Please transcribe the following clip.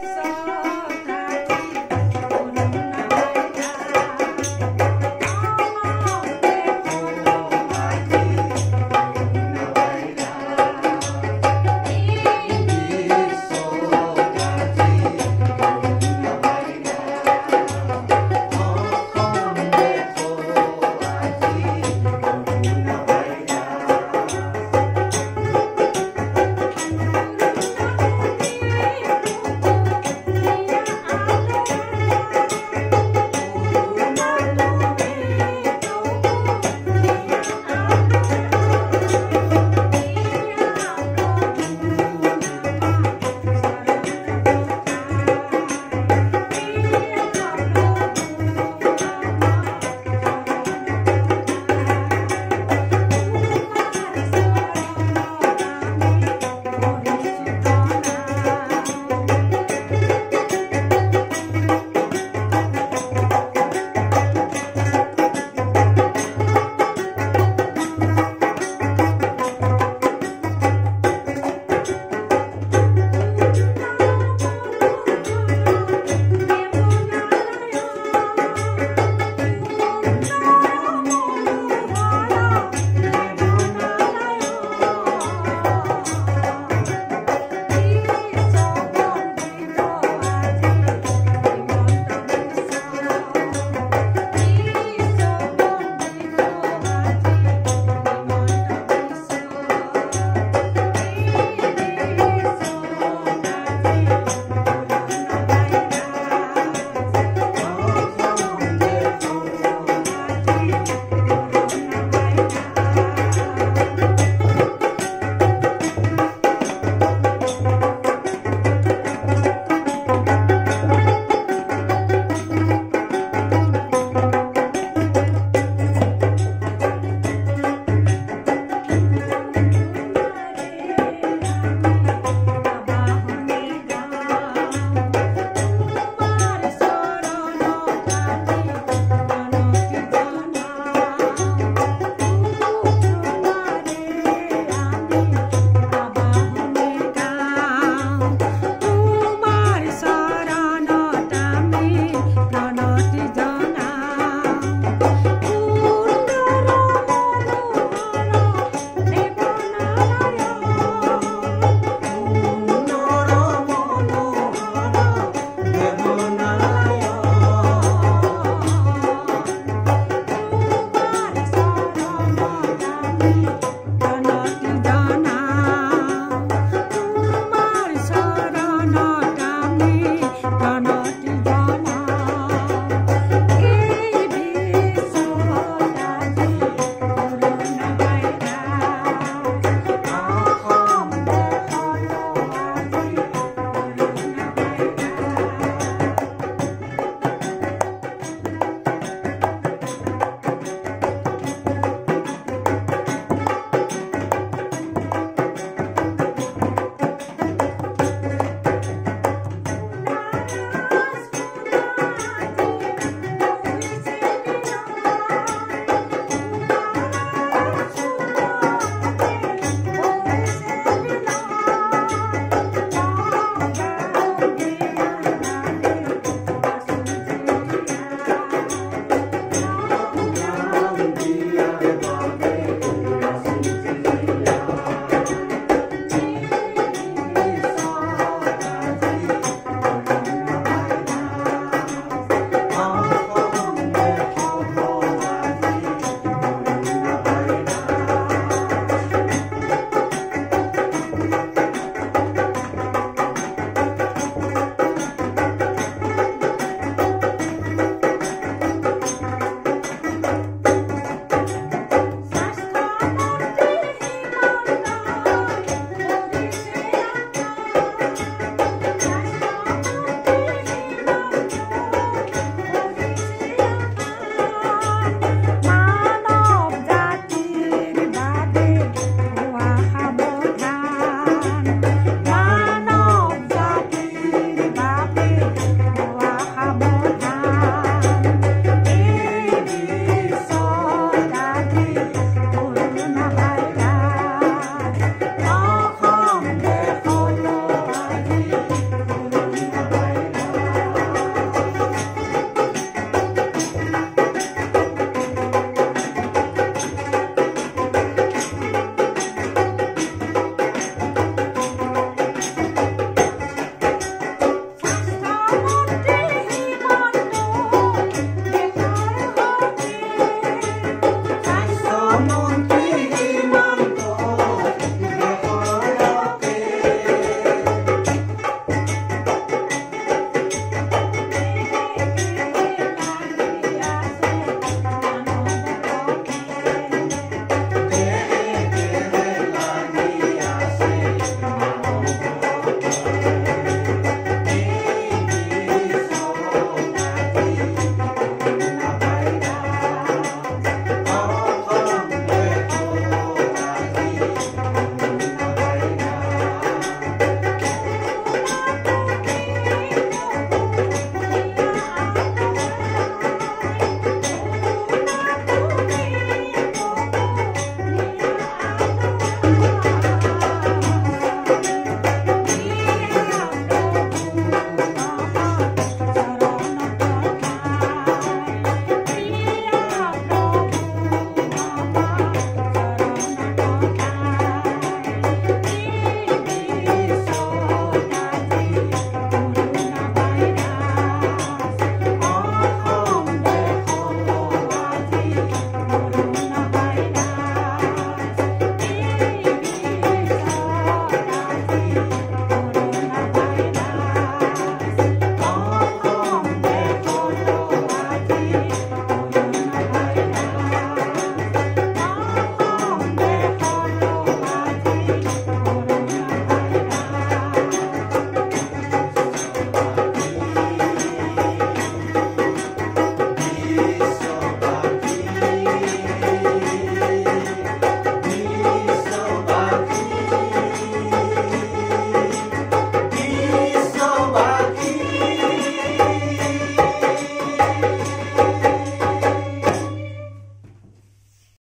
So